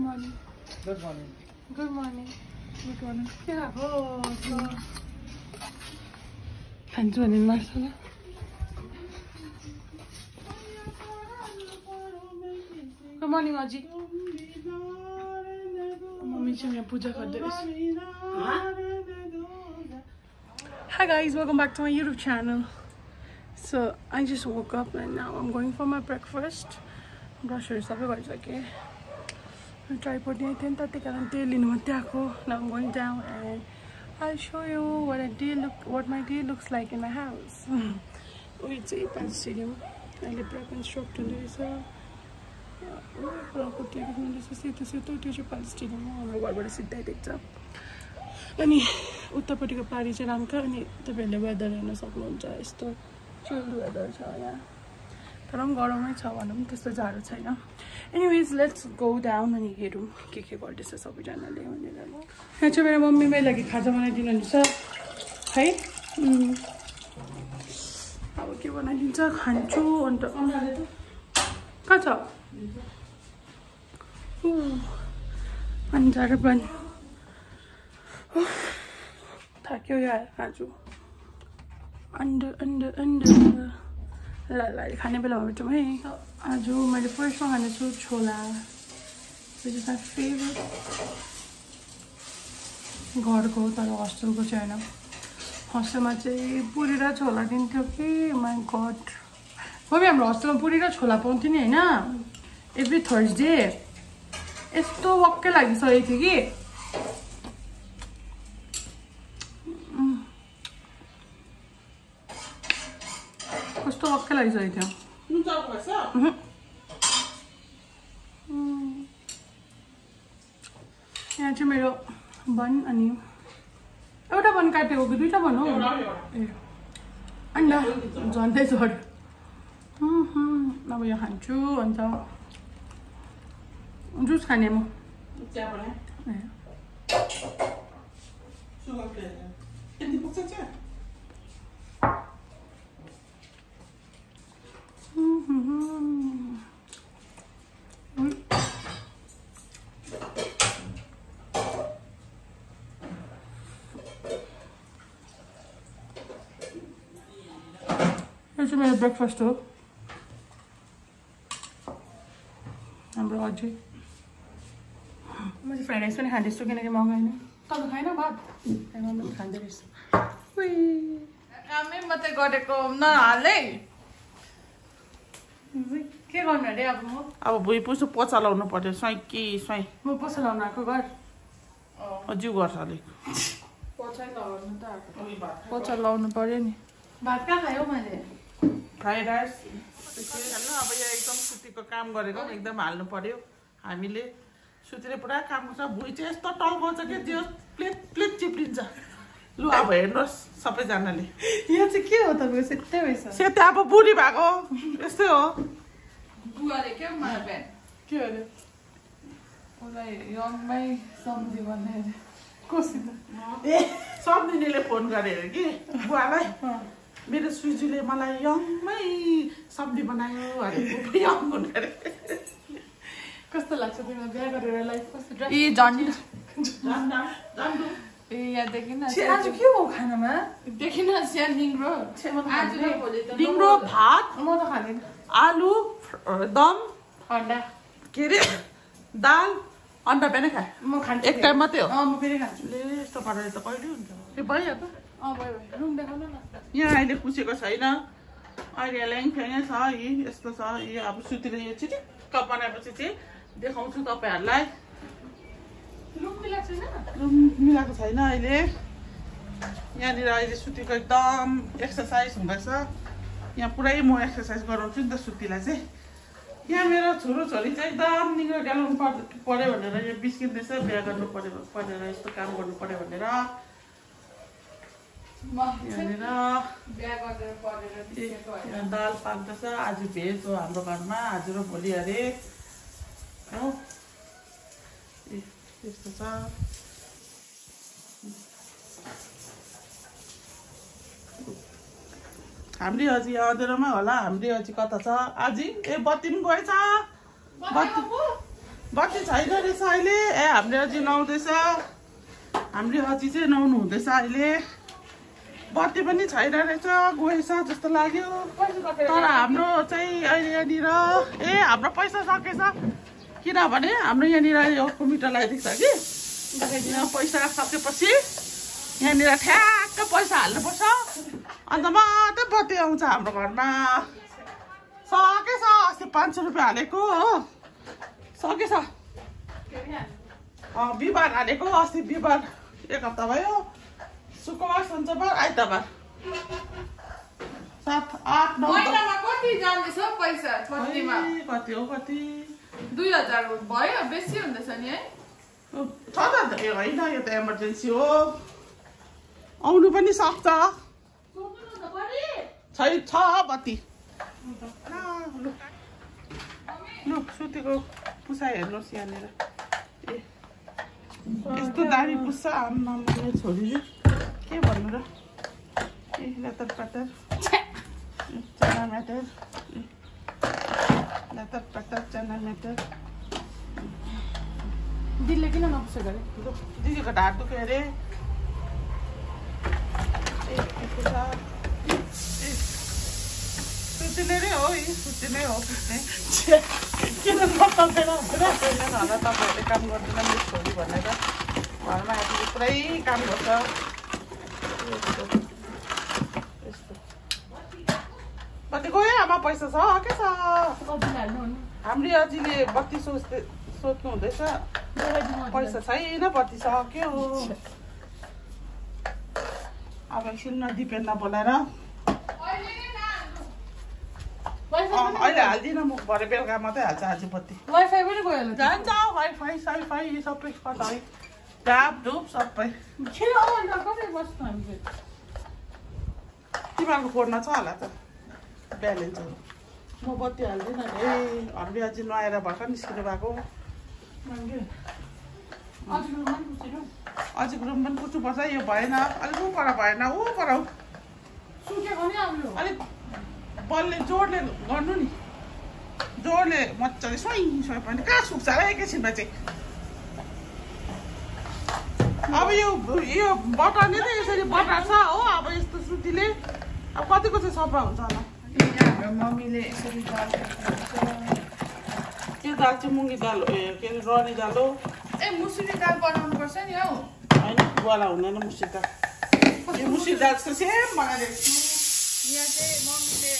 Good morning. Good morning. Good morning. Good morning. Yeah. Oh, so. 반주하는 말씀은? Good morning, Aji. Mommy, she me puja kar Hi guys, welcome back to my YouTube channel. So I just woke up and now I'm going for my breakfast. I'm not sure it's up, but it's okay. नि त त्यही कारण त्यही लिनु मात्रै आएको now I'm going down and I'll show you what a day look what my day looks like in my house. उयो चाहिँ पाँच अहिले पुरा कन्स्ट्रक्ट हुँदो रहेछ कुर्ती देख्नु रहेछ सेतो सेतो त्यो चाहिँ पाँच स्टेडियम हो हाम्रो घरबाट सिधै देख्छ अनि उतापट्टिको पारी चाहिँ राम्का अनि तपाईँहरूले वेदर हेर्न सक्नुहुन्छ यस्तो चिल्ड वेदर छ यहाँ तर पनि गरमै छ भनौँ त्यस्तो जाडो छैन एनिवेज लेट्स गो डाउन अनि हेरौँ के के गर्दैछ सबैजनाले भनेर यहाँ चाहिँ मेरो मम्मी मेरो लागि खाजा बनाइदिनु हुन्छ है. अब के बनाइदिन्छ खान्छु अन्त कहाँ छ अन्जार बन थाक्यो यार आज अन्डर अन्डर अन्डर ल ल खाने बेलामा भेटौँ है आज मैले फर्स्टमा खानेछु chola. Which is my favourite घरको तर हस्टेलको चाहिँ होइन। हस्टेलमा चाहिँ पुरी र छोला दिन्थ्यो कि? माई गड मम्मी हाम्रो हस्टेलमा पुरी र छोला पाउँथ्यो नि होइन? एभ्री थर्सडे यस्तो वाक्कै लागिसकेको थियो कि. कस्तो वाक्कै लागिसकेको थियो। उहुँ. उम्. यहाँ चाहिँ मेरो बन अनि एउटा बन काटेको कि दुइटा बन हो ए अन्त झन्डै झड अब यो खान्छु अन्त जुस खाने म ए यो चाहिँ मेरो ब्रेकफास्ट हो हाम्रो अझै म चाहिँ फ्राइड राइस पनि खाँदैछु किनकि महँगो होइन तपाईँ खाएन भात खाँदै रहेछ। कामै मात्रै गरेको नहालै उई, के गर्नु अरे अब म अब भुइँ पुसो पोचा लाउनु पर्यो स्वाइँ कि स्वाइँ म पसल लाउनु आएको घर जिउ गर्छ अलिक पोचा लाउनु त पोचा लाउनु पर्यो नि भात कहाँ खायो मैले फ्राइड राइस हाल्नु अब यो एकदम सुतीको काम गरेको एकदम हाल्नु पर्यो हामीले सुतीले पुरा काम गर्छ भुइँ चाहिँ यस्तो टल्काउँछ कि त्यो प्लेट प्लेट चिप्लिन्छ। लु अब हेर्नुहोस् सबैजनाले। यो चाहिँ के हो तपाईँको? सेतै रहेछ सेता अब बुढी भएको यस्तै हो। बुवाले के अरे? उसलाई यङमै सम्झी भन्ने अरे। ए सम्झिनेले फोन गरे अरे कि? बुवालाई? मेरो सुजुले मलाई यङमै सब्जी बनायो अरे यङ हुनु अरे कस्तो लाग्छ तिमीलाई बिहा गरेर लाइफ कस्तो ड्रेस ए झन्डी झन् झन् ए यहाँदेखि आज के हो खानामा? देखिन स्यान डिङ्ग्रो छे, म त आज र खाँदिनँ। भोलि त डिङ्ग्रो भात म त खाँदिनँ आलु दम अन्डा। के अरे दाल अन्डा बिहानै खाए म खान्छु। एक टाइम मात्रै हो। अँ म फेरि खान्छु। ले यस्तो पाराले त कहिले हुन्छ। त्यो भइहाल्यो यहाँ अहिले पुसेको छैन। अहिले ल्याङफ्याङै छ यी यस्तो छ यी। अब सुतीले यो चिटिक्क बनाएपछि चाहिँ देखाउँछु तपाईँहरूलाई। रुम मिलाएको छैन? अहिले। यहाँनिर अहिले सुतीको एकदम एक्सर्साइज हुँदैछ। यहाँ पुरै म एक्सर्साइज गराउँछु नि त सुतीलाई चाहिँ। यहाँ मेरो छोरो छोरी चाहिँ एकदम निगो गराउनु पर् पऱ्यो भनेर यो बिस्किँदैछ बिहा गर्नु पऱ्यो परेर यस्तो काम गर्नु पऱ्यो भनेर। यहाँनिर दाल पाक्दैछ आज भेज हो हाम्रो घरमा आज र भोलि अरे। हो? त्यस्तो छ। हाम्रो अझै अँधेरोमा होला हाम्रो अझै कता छ? आजी ए बत्ती पनि गएछ। बत्ती बत्ती छैन रहेछ अहिले। ए हामीले अझै नुहाउँदैछ हामीले अझै चाहिँ नुहाउनु हुँदैछ अहिले। बत्ती पनि छैन रहेछ गएछ जस्तो लाग्यो। तर हाम्रो चाहिँ अहिले यहाँनिर ए हाम्रो पैसा सकेछ। किनभने हाम्रो यहाँनिर अर्को मिटर लगाइदिएको छ कि? पैसा सकेपछि यहाँनिर ठ्याक्क पैसा हाल्नुपर्छ। अन्त मात्रै बत्ती आउँछ हाम्रो घरमा। सकेछ अस्ति पाँच सय रुपियाँ हालेको हो। सकेछ। बिहिबार हालेको अस्ति बिहिबार एक हप्ता भयो। शुक्रबार शनिबार आइतबार सात आठ नौ कति जाँदैछ पैसा? कतिमा कति हो कति? दुई हजार भयो बेसी हुँदैछ नि है? छ त ए होइन यो त इमर्जेन्सी हो। आउनु पनि सक्छ। छै छ बत्ती। ला, सुतेको पुसा हेर्नुहोस् यहाँनिर। ए यस्तो दामी पुस्छ आम्मा छोरीले। के भन्नु र लतर पटर चना मटर ए, लतर पटर चना मटर दिदीले किन अरे लु, दिदीको ढाड दुख्यो अरे। सुत्ने नै हो यी सुत्ने हो पुस्ने किन बताउँदैन होला तपाईँहरूले काम गर्दैन छोरी भनेर घरमा आएपछि पुरै काम गर्छ यस्तो यस्तो कति गयो आमा पैसा छ के छ हामीले अझैले बत्ती सोच्दै सोध्नु हुँदैछ पैसा छैन बत्ती सक्यो अब एकछिनमा दिपेनमा बोलाएर अहिले हाल्दिनँ म भरे बेलुका मात्रै हाल्छ आज बत्ती वाइफाई पनि गयो जान्छ वाइफाई साइफाई सबै कता ढाप धुप सबै कसरी बस्नु हामी फेरि? तिमीहरूको फोनमा छ होला त ब्यालेन्सहरू म बत्ती हाल्दिनँ ए हामीले अझै नुहाएर भर्खर निस्किनु भएको अझै रुम पनि पुग्नुपर्छ यो भएन अलिक ऊ पर भएन ऊ पर अलिक बलले जोडले गर्नु नि जोडले मजाले सोइ सोइ पनि कहाँ सुक्छ र एकैछिनमा चाहिँ अब यो यो बटरले त यसरी बटार्छ हो अब यस्तो सुतीले। अब कतिको चाहिँ सफा हुन्छ होला? हाम्रो मम्मीले यसरी दाल। के दाल चाहिँ मुङ्गी दाल के अरे रनी दाल हो। ए मुसुरी दाल बनाउनु पर्छ नि हौ। होइन वाला हुँदैन मुसुरी दाल। यो मुसुरी दाल चाहिँ सेम बनाइदिएको छु। यहाँ चाहिँ मम्मीले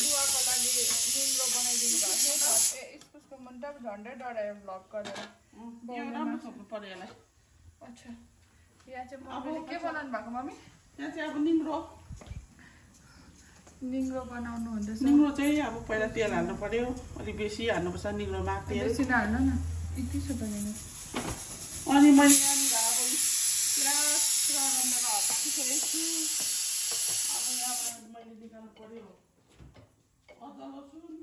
बुवाको लागि निम्रो बनाइदिनु भएको थियो ए इस्कुसको मुन्टा झन्डै डढायो भ्लग गरेर राम्रो छोप्नु पऱ्यो यसलाई। अच्छा यहाँ चाहिँ मम्मीले के बनाउनु भएको मम्मी यहाँ चाहिँ अब निम्रो निङ्रो बनाउनु हुँदैछ निम्रो चाहिँ अब पहिला तेल हाल्नु पऱ्यो अलिक बेसी हाल्नुपर्छ निग्रोमा तेल बेसी नहाल्नु न यति छ बनाउनु अनि मैले यहाँनिर अब प्याज रगन्दाको हटाइसकेको छु अब यहाँबाट मैले निकाल्नु पऱ्यो अदुवा लसुन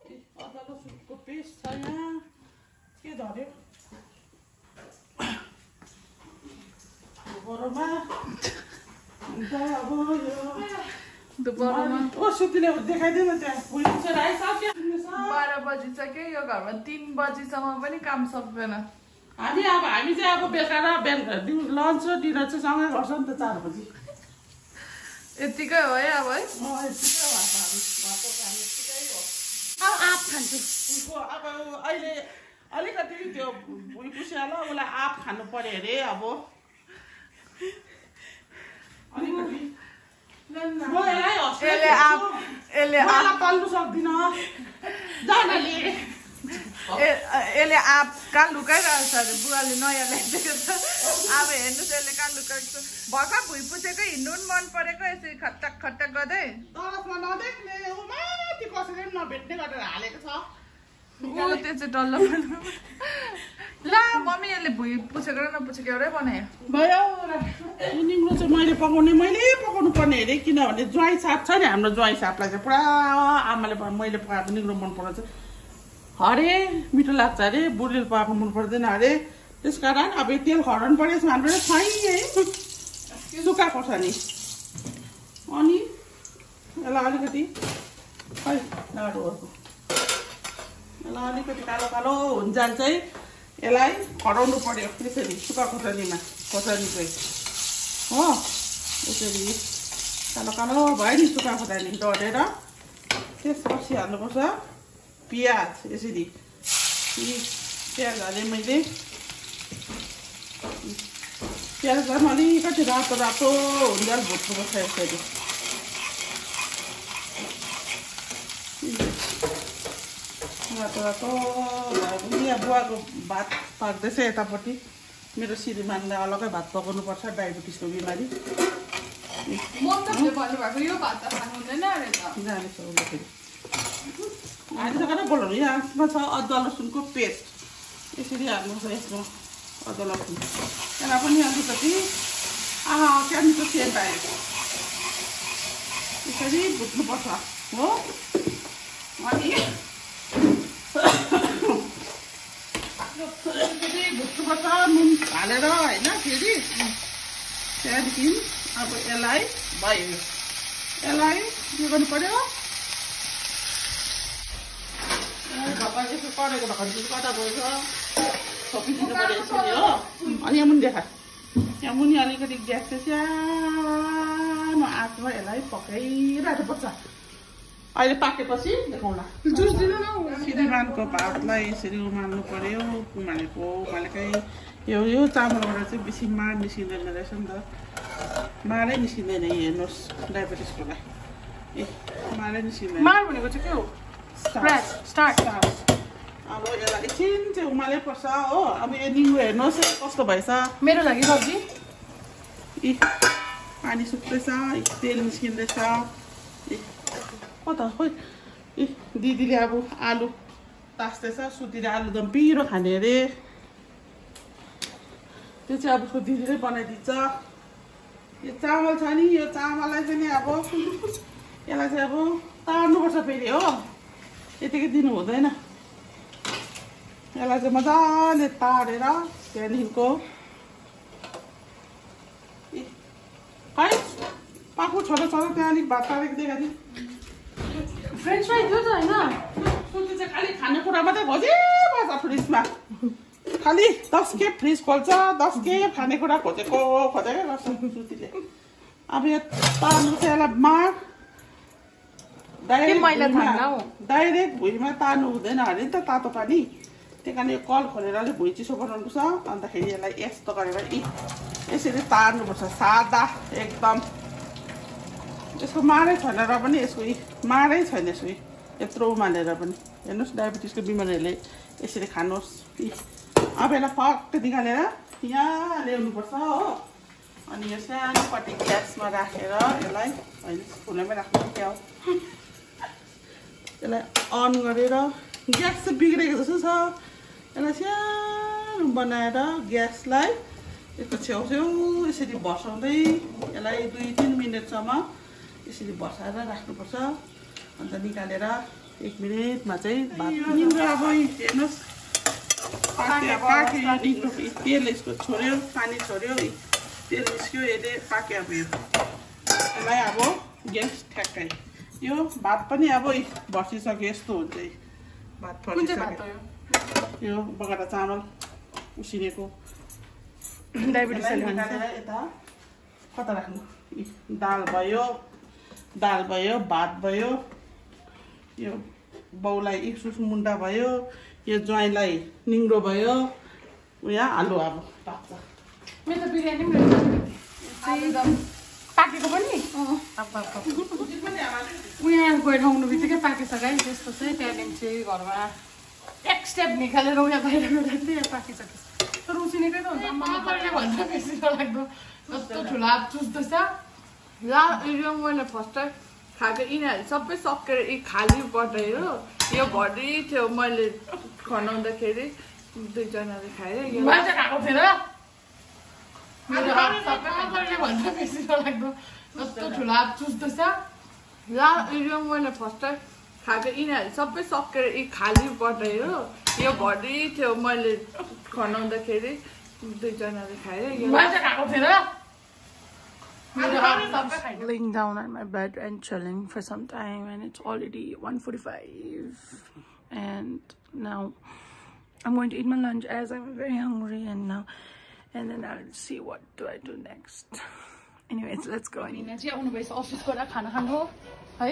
ए अदुवा लसुनको पेस्ट छ यहाँ के धऱ्यो अन्त अब यो सुतिले त्यहाँ बाह्र बजिसक्यो यो घरमा तिन बजीसम्म पनि काम सक्दैन। हामी अब हामी चाहिँ अब बेलुका बेलुका लन्च र डिनर चाहिँ सँगै गर्छ नि त चार बजी। यत्तिकै हो है अब है। यत्तिकै हो अब हामी घरको काम यत्तिकै हो। अब आँप खान्छु। उसको अब अहिले अलिकति त्यो भुइँ पुसिहाल्यो उसलाई आँप खानु पर्यो अरे अब अलिकति म यसलाई हस्पिटल यसले आँप कहाँ लुकाइरहेको छ अरे बुवाले नयाँ ल्याइदिएको छ अब हेर्नुहोस् यसले कहाँ लुकाएको छ भर्खर भुइँ पुछेको हिँड्नु पनि मन परेको यसरी खट्टक खट्टक गर्दै तरसमा नदेख्ने नभेट्ने गरेर हालेको छ ऊ त्यो चाहिँ डल्लो। ला मम्मी यसले भुइँ पुछेको र नपुछेको एउटै बनायो। भयो। निङ्ग्रो चाहिँ मैले पकाउने मैले पकाउनु पर्ने अरे किनभने ज्वाइँ साप छ नि हाम्रो ज्वाइँ सापलाई चाहिँ पुरा आमाले मैले पकाएको निङ्ग्रो मन पराउँछ। अरे मिठो लाग्छ अरे बुढीले पकाएको मन पर्दैन अरे। त्यस कारण अब तेल खराउनु पऱ्यो यसमा हाम्रो छैन सुक्खा खोर्सानी। अनि यसलाई अलिकति खै लाडु अर्को। अलिकति कालो कालो हुन्जाल चाहिँ यसलाई खराउनु पर्यो। यसरी सुक्खा खोर्सानीमा खोर्सानी चाहिँ हो यसरी कालो कालो भयो नि सुक्खा खोर्सानी डढेर। त्यसपछि हाल्नुपर्छ पियाज यसरी। प्याज हालेँ मैले प्याज पनि अलिकति रातो रातो हुन्जाल भुट्नुपर्छ यसरी। रातो यहाँ बुवाको भात पाक्दैछ यतापट्टि। मेरो श्रीमानलाई अलग्गै भात पकाउनुपर्छ डायबिटिसको बिमारी। कहाँ बोलाउनु? यहाँ आफमा छ अदुवा लसुनको पेस्ट। यसरी हाल्नु छ यसमा अदुवा लसुन। त्यसलाई पनि अलिकति आहा क्या मिठो सेन्ट आयो यसरी भुट्नुपर्छ हो? अनि भुट्नुपर्छ नुन हालेर होइन फेरि त्यहाँदेखि अब यसलाई भयो यसलाई के गर्नु यसो कडेको ढक्का चाहिँ कता गएछ छोपिदिनु पर्यो यसरी हो। अनि यहाँ मुनि देखा। यहाँ मुनि अलिकति ग्यास चाहिँ सानो आँचमा यसलाई पकाइराख्नुपर्छ अहिले पाकेपछि देखाउँला। जुस दिनु न श्रीमानको भातलाई यसरी उमाल्नु पर्यो उमालेको उमालेकै। यो यो चामलबाट चाहिँ बेसी माड निस्किँदैन रहेछ नि त। माडै निस्किँदैन हेर्नुहोस् डायबिटिसको लागि। ए माडै निस्किँदैन। मार भनेको चाहिँ के हो? Start. अब यसलाई एकछिन चाहिँ उमालै पर्छ हो। अब यो निगो हेर्नुहोस् कस्तो भएछ। मेरो लागि सब्जी। इ पानी सुक्दैछ तेल निस्किँदैछ। कता खोइ इ दिदीले अब आलु तास्दैछ सुतीले आलुदम पिरो खाने अरे त्यो चाहिँ अब उसको दिदीले बनाइदिन्छ यो चामल छ नि यो चामललाई चाहिँ नि अब यसलाई चाहिँ अब तार्नुपर्छ फेरि हो यतिकै दिनु हुँदैन यसलाई चाहिँ मजाले तारेर त्यहाँदेखिको खै पाखु छोरा छोरा त्यहाँ अलिक भात तारेको देखा नि फ्रेन्च फ्राई थियो त होइन। सुती चाहिँ खालि खानेकुरा मात्रै खोजिबस्छ फ्रिजमा। खालि दस के फ्रिज खोल्छ दस के खानेकुरा खोजेको खोजेकै गर्छ सुतीले। अब यो तार्नु चाहिँ यसलाई मार हौ? डाइरेक्ट भुइँमा तार्नु हुँदैन अरे नि त तातो पानी। त्यही कारण यो कल खोलेर अलिक भुइँ चिसो बनाउनुपर्छ। अन्तखेरि यसलाई यस्तो गरेर इ यसरी तार्नुपर्छ सादा एकदम। यसको मारै छैन र पनि यसको मारै छैन यसको यत्रो उमालेर पनि। हेर्नुहोस् डायबिटिसको बिमारीहरूले यसरी खानुहोस्। अब यसलाई फक्क निकालेर यहाँ ल्याउनुपर्छ हो। अनि यो सानोपट्टि ग्यासमा राखेर यसलाई होइन फुलामै राख्नु क्या हो यसलाई अन गरेर ग्यास चाहिँ बिग्रेको जस्तो छ। यसलाई सानो बनाएर ग्यासलाई यसको छेउछेउ यसरी बसाउँदै यसलाई दुई तिन मिनटसम्म यसरी बसाएर राख्नुपर्छ। अन्त निकालेर एक मिनटमा चाहिँ हेर्नुहोस्। तेल यसको छोड्यो पानी छोड्यो। तेल निस्क्यो यसले पाक्यो अब यो। यसलाई अब ग्यास ठ्याक्कै। यो भात पनि अब बसिसक्यो यस्तो हुन्छ भात हो यो? बगडा चामल उसिनेको। निकालेर यता कता राख्नु? दाल भयो दाल भयो भात भयो यो बाउलाई इक्सुस मुन्टा भयो यो ज्वाइँलाई निङ्ग्रो भयो यहाँ आलु अब पाक्छ। मेरो बिरयानी पाकेको पनि? अब अब उहाँ गएर आउनु बित्तिकै पाकिसक्यो है त्यस्तो चाहिँ त्यहाँदेखि चाहिँ घरमा एक स्टेप निकालेर उहाँ बाहिर गएर चाहिँ यहाँ पाकिसक्यो तर उसिनेकै त हुन्छ। नलाग्दो जस्तो ठुलो हात चुस्दैछ यो मैले फर्स्ट टाइम खाएको यिनीहरू सबै सकेर यी खाली पठायो यो भरि थियो मैले खनाउँदाखेरि दुईजनाले मान्छे खाएको थिएन जस्तो ठुलो हात चुस्दैछ ला यो मैले फर्स्ट टाइम खाएको यिनीहरू सबै सकेर यी खाली पठायो यो भरि थियो मैले खनाउँदाखेरि दुईजनाले मान्छे खाएको थिएन मेरो हात सबै खाइदियो laying down on my bed and chilling for some time and it's already 1.45 and now I'm going to eat my lunch as I'm very hungry and now and then I'll see what do I do next. Anyways, let's go. यिनीहरू चाहिँ आउनुभएछ अफिसबाट खाना खानु हो है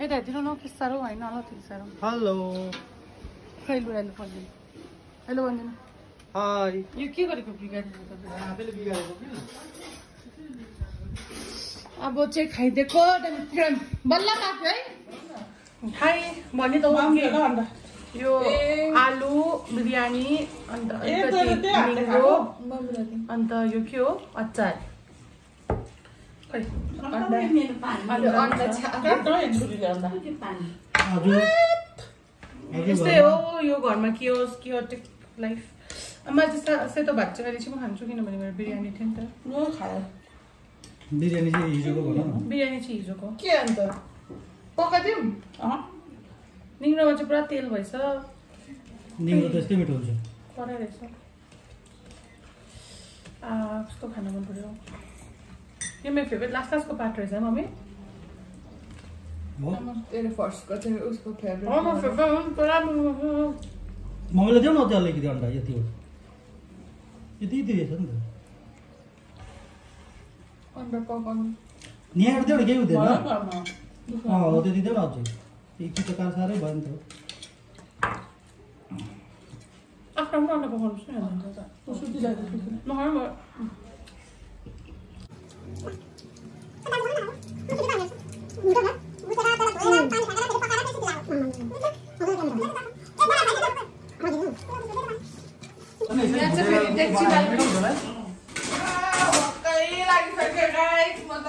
यता हेरिदिनु न के साह्रो होइन होला त्यति साह्रो हेलो खै लु हेलो भनिदिनु हेलो भनिदिनु हाई यो के गरेको बिगारेको तपाईँले आफैले बिगारेको कि अब चाहिँ खाइदिएको बल्ल काट्यो है। खाइ भने त यो। आलु बिरयानी अन्त? अन्त यो के हो? अचार। है यस्तै हो यो घरमा के होस् के लाइफ। मैले सेतो भात चाहिँ अहिले चाहिँ म खान्छु किनभने मेरो बिरयानी थियो नि त। खायो बिरयानी चाहिँ हिजोको भन न। बिरयानी चाहिँ हिजोको। के अन्त? पकाइदिउँ। अँ निङ्ग्रोमा चाहिँ पुरा तेल भएछ। निङ्गो त यस्तै मिठो हुन्छ। रहेछ। आ, कस्तो खान मन पऱ्यो यो मेरो फेभरेट लास्ट लास्टको पार्ट रहेछ मम्मी। मम्मीलाई देऊ न त्यो अलिकति अन्डा यति हो। यति यति रहेछ नि त। अन्डा पकाउनु यहाँबाट देऊ न केही हुँदैन भयो घरमा अँ हो त्यति देऊ न अझै यति त कार साह्रै भयो नि त आफ्नो आफ्नो अन्डा पकाउनुहोस् न अन्त सुतिरहेको नखानु भयो यहाँ चाहिँ फेरि डेक्ची भक्कै लागिसक्यो गाइस म त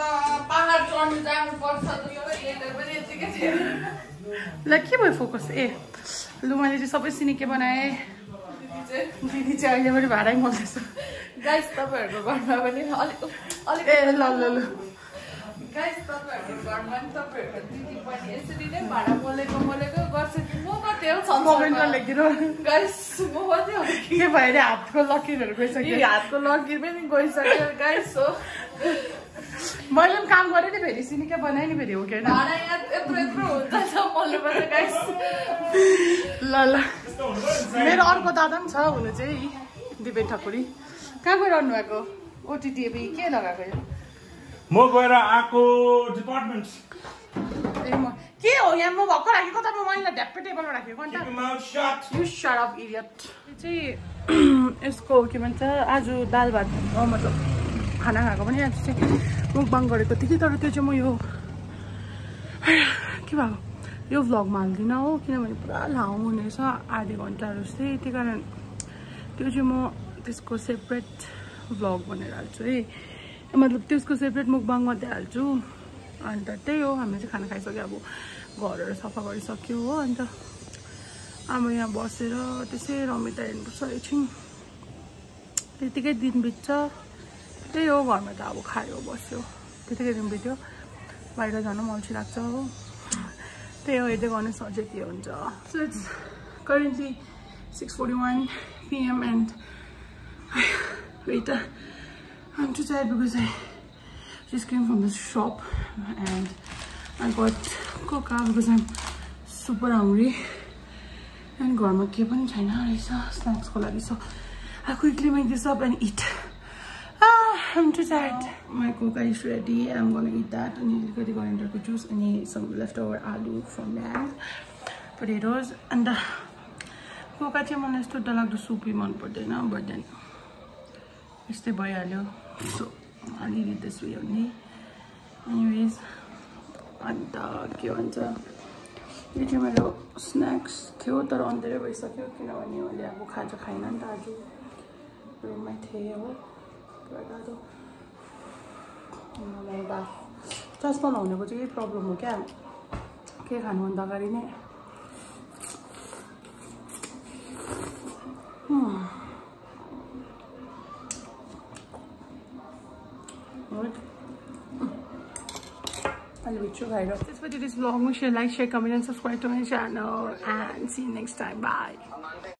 पाहाड चढ्नु जानुपर्छ यो हेरेर पनि यतिकै थियो ल के भयो फोकस। ए लु मैले चाहिँ सबै सिनिके बनाएँ। दिदी चाहिँ अहिले पनि भाडै मोल्दैछ। गाइस तपाईँहरूको घरमा पनि अलिक अलिक ए ल ल ल। गाइस तपाईँहरूको घरमा पनि तपाईँहरूको दिदी पनि यसरी नै भाडा मोलेको मोलेको गर्छ कि? म मात्रै हो गाइस म मात्रै हो कि? भयो अरे हातको लकिरहरू गइसक्यो? हातको लकीर पनि गइसक्यो गाइस हो। मैले पनि काम गरेँ नि फेरि सिनिके बनाएँ नि फेरि हो कि ल ल। मेरो अर्को दादा पनि छ हुनु चाहिँ दिपेन ठकुरी। कहाँ गइरहनु भएको? ओटिटिएबी के लगाएको यो? म गएर आएको डिपार्टमेन्ट। ए म के हो यहाँ? म भर्खर राखेको त म मैले ढ्याप्पै टेबलमा राखेको अन्त यु इडियट चाहिँ यसको के भन्छ आज दाल भात मतलब खाना खाएको पनि आज चाहिँ मुखबाङ गरेको थिएँ कि तर त्यो चाहिँ म यो के भएको यो भ्लगमा हाल्दिनँ हो किनभने पुरा लामो हुने रहेछ आधी घन्टाहरू जस्तै त्यही कारण त्यो चाहिँ म त्यसको सेपरेट भ्लग भनेर हाल्छु है मतलब त्यसको सेपरेट मुखबाङ मात्रै हाल्छु अन्त त्यही हो हामीले चाहिँ खाना खाइसक्यो अब घरहरू सफा गरिसक्यो हो अन्त अब यहाँ बसेर त्यसै रमिता हेर्नुपर्छ एकछिन त्यतिकै दिन बित्छ त्यही हो घरमा त अब खायो बस्यो त्यतिकै दिन भेट्यो बाहिर जान मल्छ लाग्छ हो त्यही हो यदि गर्नुहोस् अझै के हुन्छ so it's currently six forty one PM and entry चाहिँ आई चाहिँ came from the shop and अर्को अबको चाहिँ सुपर हाम्रै एन्ड घरमा के पनि छैन रहेछ स्न्याक्सको लागि। So I quickly make this up and it I'm too tired my coca is ready? I'm gonna eat that. अनि अलिकति गरिन्डरको जुस अनि some leftover aloo from that potatoes अन्त कोका चाहिँ मलाई यस्तो डरलाग्दो सुपी मन पर्दैन बट देन यस्तै भइहाल्यो. सो अलिअलि त्यसो उयो नि एनिवेज अन्त के भन्छ? यो चाहिँ मेरो स्न्याक्स थियो तर अन्तरै भइसक्यो किनभने मैले अब खाजा खाइनँ नि त आज. रुममै थिएँ हो। पुरा गाह्रो मलाई बा चस्मा नहुनेको चाहिँ केही प्रब्लम हो क्या के खानुभन्दा अगाडि नै I'll reach you guys. This video is vlog. Make sure you like, share, comment, and subscribe to my channel. And see you next time. Bye.